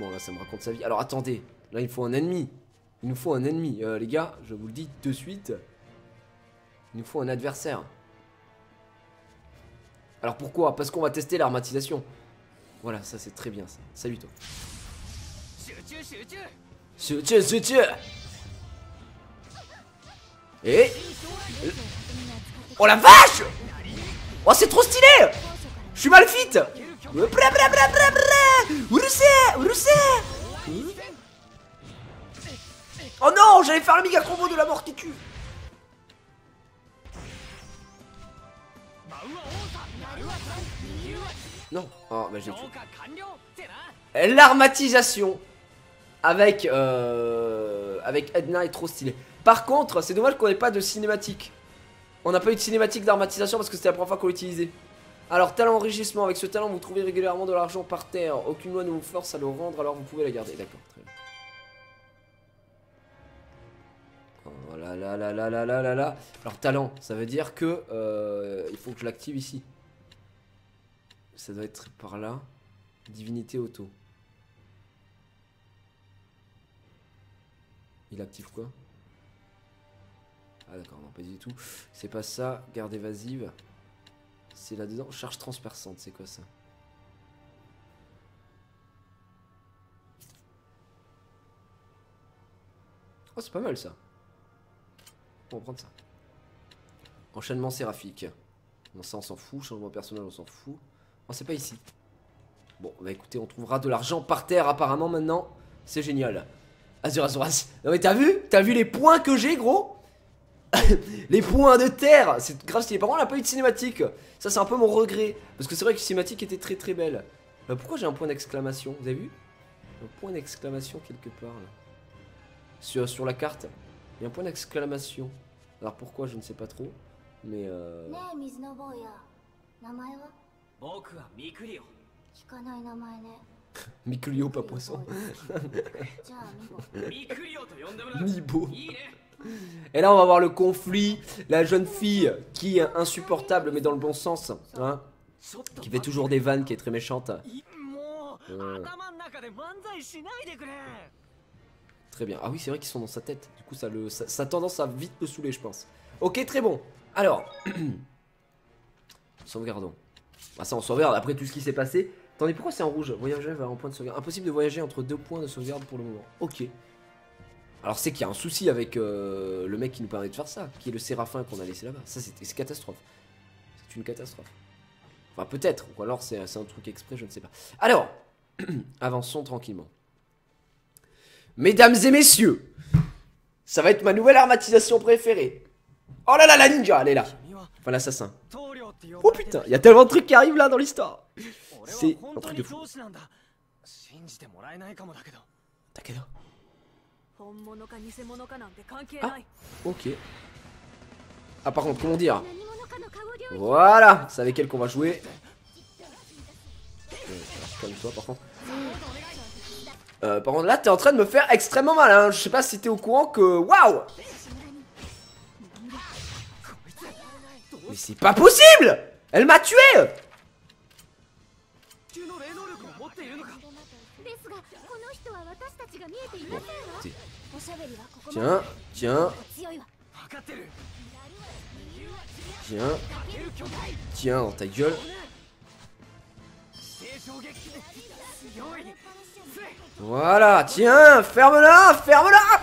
Bon, là, ça me raconte sa vie. Alors, attendez. Là, il faut un ennemi. Il nous faut un ennemi. Euh, les gars, je vous le dis de suite. Il nous faut un adversaire. Alors, pourquoi? Parce qu'on va tester l'armatisation. Voilà, ça, c'est très bien, ça. Salut, toi. Et... Oh la vache Oh c'est trop stylé Je suis mal fit Blablabla Bra, bra, bra, bra, bra, bra. Ourousé, ourousé. Oh non J'allais faire le méga combo de la mort qui tue マウア王座なるわ理由は Non Oh bah j'ai tué. 強化完了ってな L'armatisation avec euh, avec Edna est trop stylé. Par contre, c'est dommage qu'on ait pas de cinématique. On n'a pas eu de cinématique d'armatisation parce que c'était la première fois qu'on l'utilisait. Alors, talent enrichissement. Avec ce talent, vous trouvez régulièrement de l'argent par terre. Aucune loi ne vous force à le rendre, alors vous pouvez la garder. D'accord, très bien. Oh là là là là là là là. Alors, talent, ça veut dire que euh, il faut que je l'active ici. Ça doit être par là. Divinité auto. Il active quoi? Ah d'accord, non pas du tout. C'est pas ça, garde évasive. C'est là-dedans. Charge transperçante, c'est quoi ça? Oh c'est pas mal ça. On va prendre ça. Enchaînement séraphique. Bon ça on s'en fout, changement personnel on s'en fout. Oh c'est pas ici. Bon bah écoutez on trouvera de l'argent par terre apparemment maintenant. C'est génial. Azur Azuras. Non mais t'as vu? T'as vu les points que j'ai gros? [LAUGHS] les points de terre C'est grave stylé. Par contre, on n'a pas eu de cinématique. Ça, c'est un peu mon regret. Parce que c'est vrai que la cinématique était très très belle. Euh, pourquoi j'ai un point d'exclamation? Vous avez vu? Un point d'exclamation quelque part. Là. Sur, sur la carte, il y a un point d'exclamation. Alors pourquoi, je ne sais pas trop. Mais euh... [LAUGHS] Mikulio, pas poisson. [LAUGHS] Mibo. Et là, on va voir le conflit. La jeune fille qui est insupportable, mais dans le bon sens. Hein, qui fait toujours des vannes, qui est très méchante. Euh. Très bien. Ah oui, c'est vrai qu'ils sont dans sa tête. Du coup, ça, le, ça, a tendance à vite le saouler, je pense. Ok, très bon. Alors, [CLEARS THROAT] sauvegardons. Ah ça, on sauvegarde après tout ce qui s'est passé. Attendez, pourquoi c'est en rouge? Voyager vers un point de sauvegarde. Impossible de voyager entre deux points de sauvegarde pour le moment. Ok. Alors c'est qu'il y a un souci avec euh, le mec qui nous permet de faire ça, qui est le séraphin qu'on a laissé là-bas. Ça, c'est catastrophe. C'est une catastrophe. Enfin, peut-être, ou alors c'est un truc exprès, je ne sais pas. Alors, [CLEARS THROAT] avançons tranquillement. Mesdames et messieurs, ça va être ma nouvelle armatisation préférée. Oh là là, la ninja, elle est là. Enfin, l'assassin. Oh putain, il y a tellement de trucs qui arrivent là dans l'histoire. C'est un truc de. Ah, ok. Ah, par contre, comment dire? Voilà C'est avec elle qu'on va jouer. Euh, Comme toi, par contre. Euh, par contre, là, t'es en train de me faire extrêmement mal. Hein. Je sais pas si t'es au courant que. Waouh Mais c'est pas possible Elle m'a tué Tiens, tiens. Tiens. Tiens, dans ta gueule. Voilà, tiens, ferme-la, ferme-la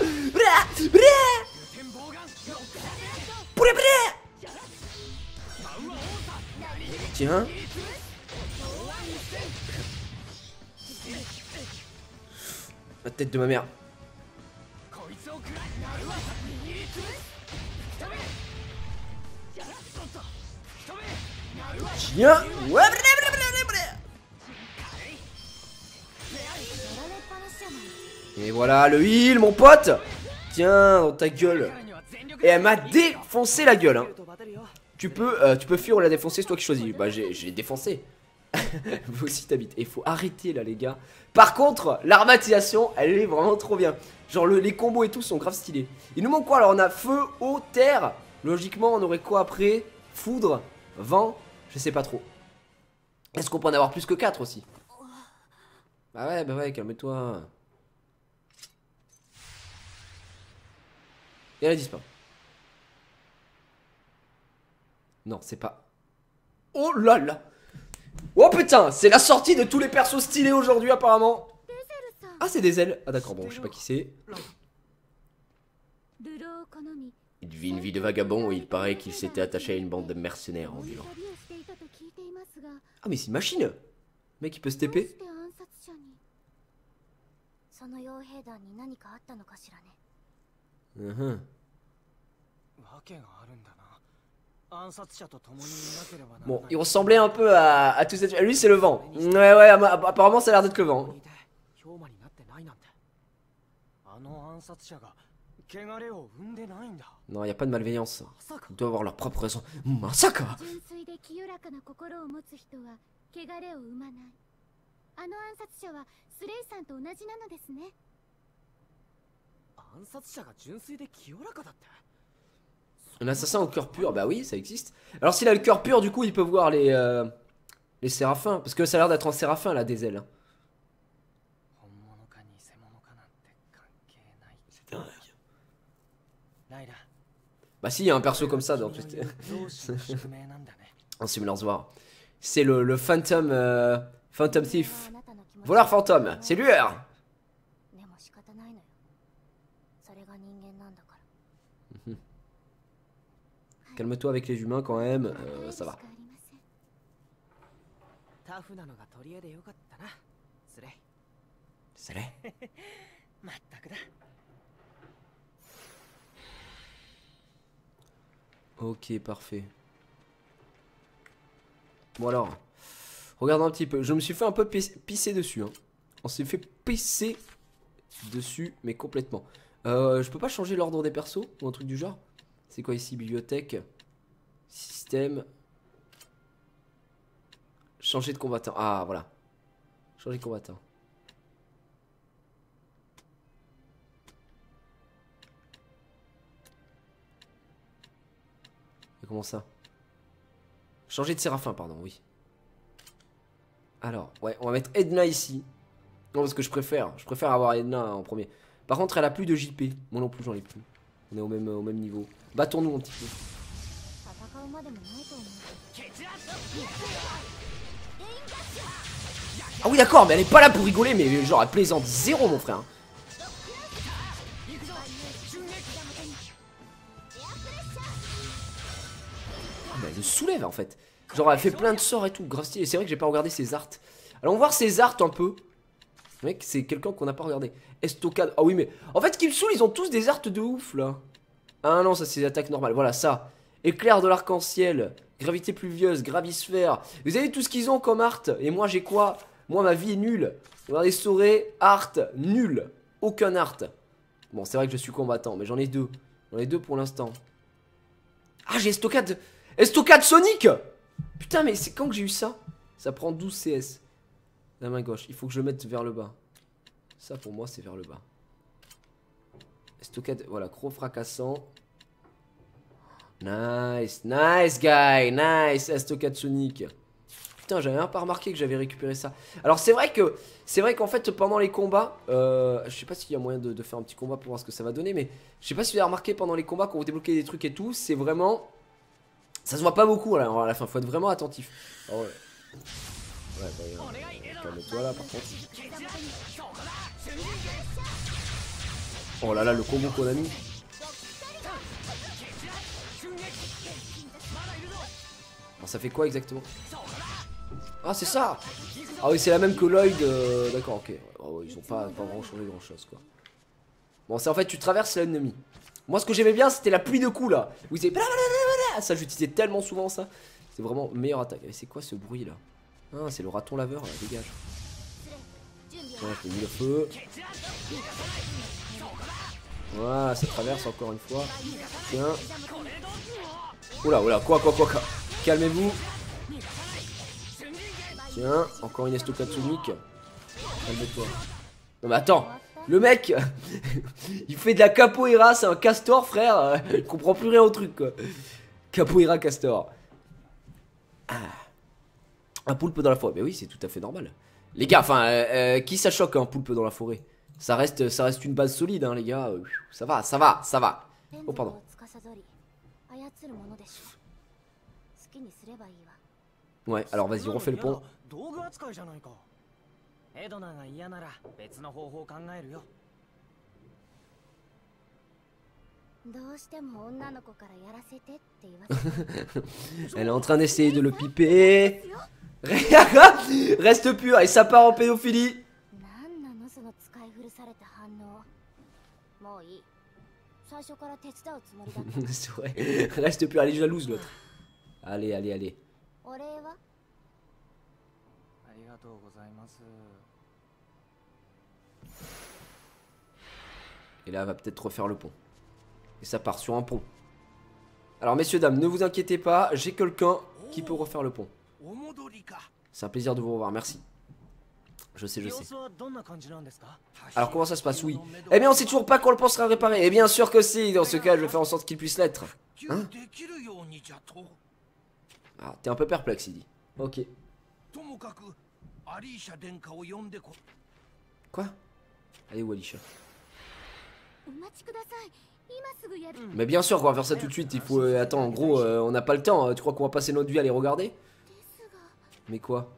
Tiens Tête de ma mère. Tiens Et voilà le heal, mon pote. Tiens, dans ta gueule. Et elle m'a défoncé la gueule hein. tu, peux, euh, tu peux fuir ou la défoncer, c'est toi qui choisis. Bah j'ai défoncé. [LAUGHS] Vous aussi t'habites. Et faut arrêter là, les gars. Par contre, l'armatisation, elle est vraiment trop bien. Genre, le- les combos et tout sont grave stylés. Il nous manque quoi Alors, on a feu, eau, terre. Logiquement, on aurait quoi après? Foudre, vent, je sais pas trop. Est-ce qu'on peut en avoir plus que 4 aussi? Bah ouais, bah ouais, calme-toi. Et elle a disparu. Non, c'est pas. Oh là là Oh putain, c'est la sortie de tous les persos stylés aujourd'hui apparemment. Ah, c'est des ailes. Ah d'accord, bon, je sais pas qui c'est. Il vit une vie de vagabond et il paraît qu'il s'était attaché à une bande de mercenaires ambulants. Ah mais c'est une machine Mec, il peut se taper? uh. Bon, il ressemblait un peu à, à tous ces... Lui, c'est le vent. Ouais, ouais, apparemment, ça a l'air d'être le vent. Non, il n'y a pas de malveillance. Ils doivent avoir leur propre raison. Masaka un assassin au cœur pur, bah oui, ça existe. Alors s'il a le cœur pur, du coup, il peut voir les, euh, les séraphins. Parce que ça a l'air d'être un séraphin, là, des ailes. Bah si, il y a un perso comme ça dans tout... en Simulanswar. C'est le, le Phantom... Euh, Phantom Thief. Voleur fantôme, c'est lueur Calme-toi avec les humains quand même, euh, ça va. Ok, parfait. Bon alors, regardons un petit peu. Je me suis fait un peu pisser dessus. Hein. On s'est fait pisser dessus, mais complètement. Euh, je peux pas changer l'ordre des persos ou un truc du genre? C'est quoi ici Bibliothèque, système, changer de combattant. Ah voilà, changer de combattant. Mais Comment ça? Changer de séraphin, pardon, oui. Alors, ouais, on va mettre Edna ici. Non, parce que je préfère. Je préfère avoir Edna en premier. Par contre, elle a plus de JP. Moi non plus, j'en ai plus. On est au même, au même niveau. Battons-nous un petit peu. Ah oui d'accord mais elle est pas là pour rigoler mais genre elle plaisante zéro mon frère. Ah, mais Elle se soulève en fait. Genre elle fait plein de sorts et tout. Grave stylé. C'est vrai que j'ai pas regardé ses arts. Allons voir ses arts un peu. Mec, c'est quelqu'un qu'on n'a pas regardé. Estocade. Ah oui, mais. En fait, ce qui me ils ont tous des arts de ouf là. Ah non, ça c'est des attaques normales. Voilà, ça. Éclair de l'arc-en-ciel. Gravité pluvieuse. Gravisphère. Vous avez tout ce qu'ils ont comme art. Et moi, j'ai quoi? Moi, ma vie est nulle. Regardez, Soré, art, nul. Aucun art. Bon, c'est vrai que je suis combattant, mais j'en ai deux. J'en ai deux pour l'instant. Ah, j'ai Estocade. Estocade Sonic Putain, mais c'est quand que j'ai eu ça? Ça prend 12 CS. La main gauche. Il faut que je le mette vers le bas. Ça, pour moi, c'est vers le bas. Estocade. Voilà, croc fracassant. Nice, nice guy, nice, Estocade Sonic. Putain, j'avais même pas remarqué que j'avais récupéré ça. Alors c'est vrai que c'est vrai qu'en fait pendant les combats, euh, je sais pas s'il y a moyen de, faire un petit combat pour voir ce que ça va donner, mais je sais pas si vous avez remarqué pendant les combats quand vous débloquez des trucs et tout, c'est vraiment ça se voit pas beaucoup là, à la fin, faut être vraiment attentif. Oh, ouais. Ouais, bah, Oh là là, le combo qu'on a mis. Ça fait quoi exactement? Ah c'est ça! Ah oui c'est la même que Lloyd euh, D'accord ok. Oh, Ils ont pas, pas vraiment changé grand chose quoi. Bon c'est en fait tu traverses l'ennemi. Moi ce que j'aimais bien c'était la pluie de coups là. Vous savez Ça j'utilisais tellement souvent ça. C'est vraiment meilleure attaque. Et c'est quoi ce bruit là? Ah c'est le raton laveur là dégage Ouais je mis le feu Voilà ça traverse encore une fois Tiens Oula oula quoi quoi quoi quoi Calmez-vous. Tiens, encore une estocade sonic. Calme-toi. Non mais attends, le mec, [LAUGHS] il fait de la capoeira, c'est un castor frère. [LAUGHS] Il comprend plus rien au truc quoi. Capoeira castor. Ah. Un poulpe dans la forêt. Mais oui, c'est tout à fait normal. Les gars, enfin, euh, euh qui ça choque un poulpe dans la forêt? Ça reste, ça reste une base solide, hein, les gars. Euh, ça va, ça va, ça va. Oh, pardon. Ouais, alors vas-y, refais le pont. [LAUGHS] Elle est en train d'essayer de le piper. Reste pur et ça part en pédophilie. [LAUGHS] Reste pur, elle est jalouse l'autre. Allez, allez, allez. Et là, elle va peut-être refaire le pont. Et ça part sur un pont. Alors, messieurs, dames, ne vous inquiétez pas, j'ai quelqu'un qui peut refaire le pont. C'est un plaisir de vous revoir, merci. Je sais, je sais. Alors comment ça se passe? Oui. Eh bien, on sait toujours pas qu'on le pensera réparer. Et eh bien sûr que si, dans ce cas, je vais faire en sorte qu'il puisse l'être. Hein? Ah, t'es un peu perplexe, il dit. Ok. Quoi? Allez, Walisha. Mais bien sûr qu'on va faire ça tout de suite. Il faut. Euh, attends, en gros, euh, on n'a pas le temps. Tu crois qu'on va passer notre vie à les regarder? Mais quoi?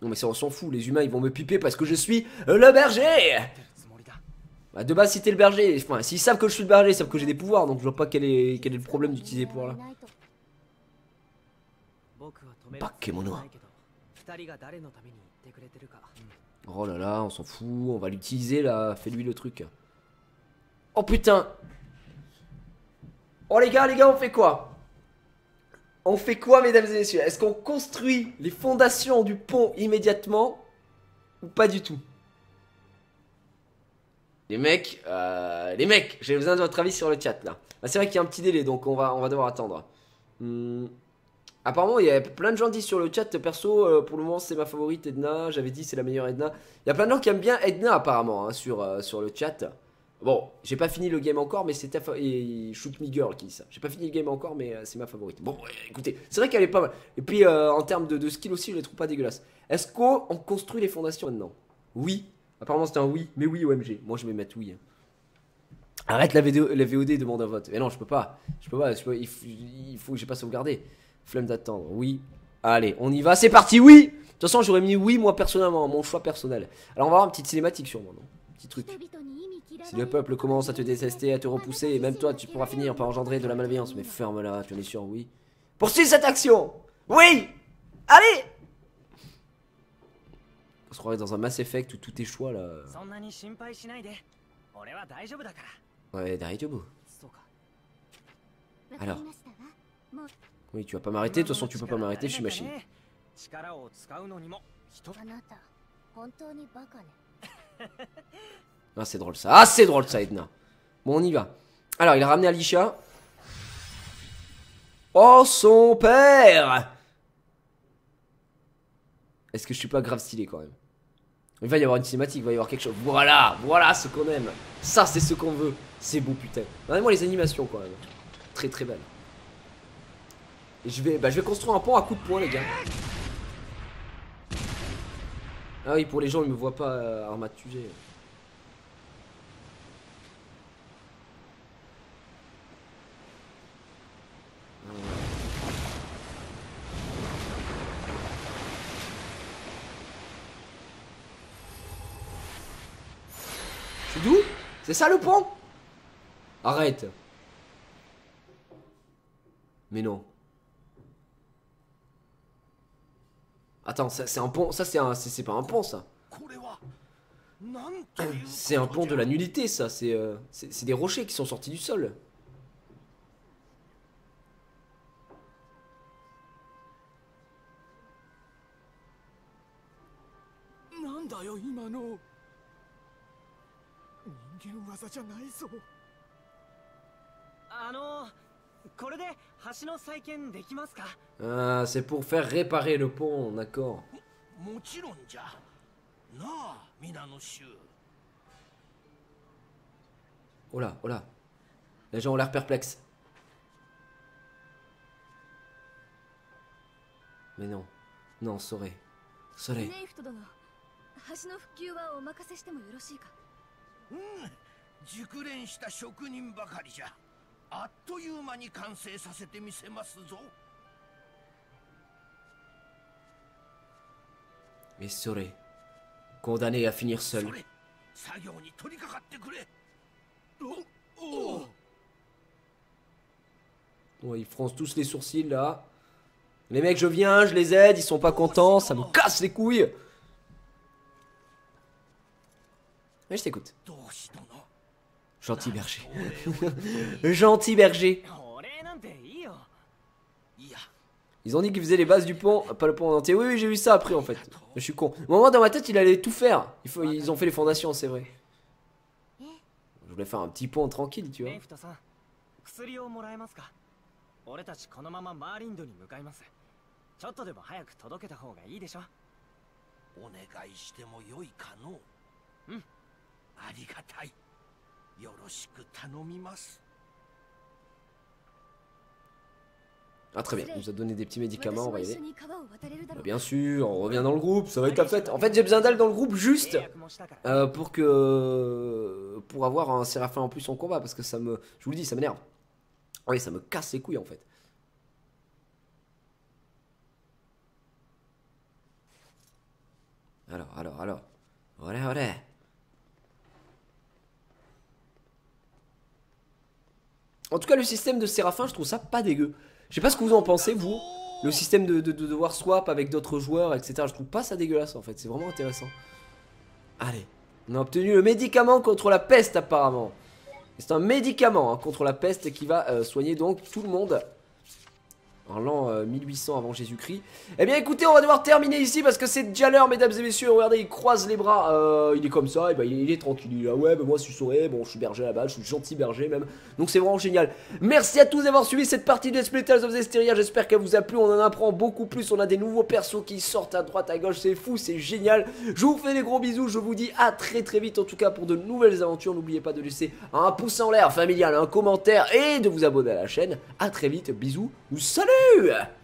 Non mais ça on s'en fout, les humains ils vont me piper parce que je suis euh, le berger. Bah de base si t'es le berger, enfin s'ils savent que je suis le berger, ils savent que j'ai des pouvoirs donc je vois pas quel est, quel est le problème d'utiliser pour là. Oh là là, on s'en fout, on va l'utiliser là, fais-lui le truc. Oh putain! Oh les gars, les gars, on fait quoi? On fait quoi, mesdames et messieurs? Est-ce qu'on construit les fondations du pont immédiatement Ou pas du tout? Les mecs, euh, les mecs, j'ai besoin de votre avis sur le chat là. Bah, c'est vrai qu'il y a un petit délai, donc on va, devoir attendre. Hmm. Apparemment, il y a plein de gens disent sur le chat, perso, euh, pour le moment c'est ma favorite Edna, j'avais dit c'est la meilleure Edna. Il y a plein de gens qui aiment bien Edna apparemment hein, euh, sur le chat. Bon, j'ai pas fini le game encore, mais c'est ta et Shoot Me Girl qui dit ça. J'ai pas fini le game encore, mais euh, c'est ma favorite. Bon, écoutez, c'est vrai qu'elle est pas mal. Et puis euh, en termes de, skill aussi, je les trouve pas dégueulasses. Est-ce qu'on construit les fondations maintenant? Oui. Apparemment c'était un oui, mais oui OMG. Moi je vais mettre oui. Arrête la, la VOD demande un vote. Mais non, je peux pas. Je peux pas. je peux- il, faut, il faut que j'ai pas sauvegardé. Flemme d'attendre. Oui. Allez, on y va. C'est parti. Oui. De toute façon, j'aurais mis oui moi personnellement, mon choix personnel. Alors on va avoir une petite cinématique sûrement, non? Petit truc. Si le peuple commence à te détester, à te repousser, et même toi, tu pourras finir par engendrer de la malveillance. Mais ferme-la, tu en es sûr, oui. Poursuis cette action Oui Allez On se croirait dans un Mass Effect où tout est choix, là. Ouais, Daijoubu. Alors. Oui, tu vas pas m'arrêter, de toute façon, tu peux pas m'arrêter, je suis machine. Ah, c'est drôle ça. Ah, c'est drôle ça, Edna. Bon, on y va. Alors, il a ramené Alicia. Oh, son père Est-ce que je suis pas grave stylé quand même? Il va y avoir une cinématique, il va y avoir quelque chose. Voilà, voilà ce qu'on aime. Ça, c'est ce qu'on veut. C'est beau, putain. Regardez-moi les animations quand même. Très, très belles. Et je vais, bah, je vais construire un pont à coups de poing, les gars. Ah oui, pour les gens, ils me voient pas euh. C'est d'où C'est ça le pont Arrête. Mais non. Attends, ça c'est un pont, ça c'est c'est pas un pont ça. C'est un pont de la nullité ça, c'est euh, c'est des rochers qui sont sortis du sol なんだよ今の人間技じゃないぞあのこれで橋の再建できますか Ah, c'est pour faire réparer le pont, d'accord. もちろんじゃなあ皆の衆 Oh là, oh là. Les gens ont l'air perplexes. Mais non. Non, Soré. Soré. ネイフト殿橋の復旧はお任せしてもよろしいかうん 熟練した職人ばかりじゃあっという間に完成させてみせますぞ Et Soré. Condamné à finir そ seul. れ作業に取り掛かってくれおお Ouais, ils froncent tous les sourcils là. Les mecs, je viens, je les aide, ils sont pas contents, ça me casse les couilles. Mais je t'écoute. Gentil berger. [LAUGHS] Gentil berger. Ils ont dit qu'ils faisaient les bases du pont, pas le pont entier. Oui, oui, j'ai vu ça après en fait. Je suis con. Au moment dans ma tête, il allait tout faire. Ils ont fait les fondations, c'est vrai. Je voulais faire un petit pont tranquille, tu vois. よいかのうんありがたいよろしく頼みます Ah, très bien. Il nous a donné des petits médicaments, on va y 私 aller. も一緒に川を渡れるだろ Bah, う bien sûr, on revient dans le groupe, ça va être la fête. En fait, j'ai besoin d'elle dans le groupe juste 契約もしたから euh, pour que. pour avoir un Séraphin en plus en combat parce que ça me. Je vous le dis, ça m'énerve. Oui, ça me casse les couilles en fait. Alors, alors, alors. Voilà, voilà. En tout cas, le système de Séraphin, je trouve ça pas dégueu. Je sais pas ce que vous en pensez, vous. Le système de, de- de devoir swap avec d'autres joueurs, etc. Je trouve pas ça dégueulasse en fait. C'est vraiment intéressant. Allez. On a obtenu le médicament contre la peste apparemment. C'est un médicament hein, contre la peste qui va euh, soigner donc tout le monde. L'an euh, 1800 avant Jésus-Christ. Eh bien écoutez, on va devoir terminer ici parce que c'est déjà l'heure, mesdames et messieurs. Regardez, il croise les bras. euh, il est comme ça, et ben, il, est, il est tranquille. Il est là, ouais, ben, moi je suis sauvé. Bon, je suis berger là-bas, je suis gentil berger même. Donc c'est vraiment génial. Merci à tous d'avoir suivi cette partie de Split Tales of Zestiria. J'espère qu'elle vous a plu. On en apprend beaucoup plus. On a des nouveaux persos qui sortent à droite, à gauche. C'est fou, c'est génial. Je vous fais des gros bisous. Je vous dis à très très vite en tout cas pour de nouvelles aventures. N'oubliez pas de laisser un pouce en l'air familial, un commentaire et de vous abonner à la chaîne. À très vite. Bisous ou salut do?